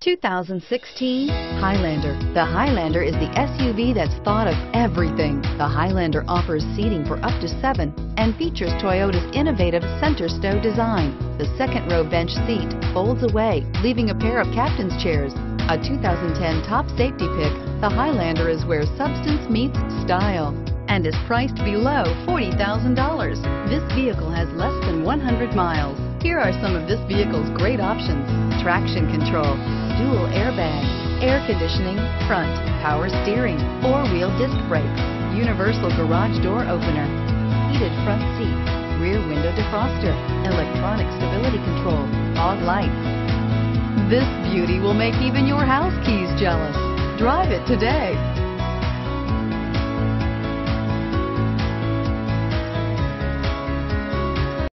2016 Highlander. The Highlander is the SUV that's thought of everything. The Highlander offers seating for up to seven and features Toyota's innovative center stow design. The second row bench seat folds away, leaving a pair of captain's chairs. A 2010 top safety pick, the Highlander is where substance meets style and is priced below $40,000. This vehicle has less than 100 miles. Here are some of this vehicle's great options. Traction control, dual airbags, air conditioning, front, power steering, four-wheel disc brakes, universal garage door opener, heated front seats, rear window defroster, electronic stability control, fog lights. This beauty will make even your house keys jealous. Drive it today.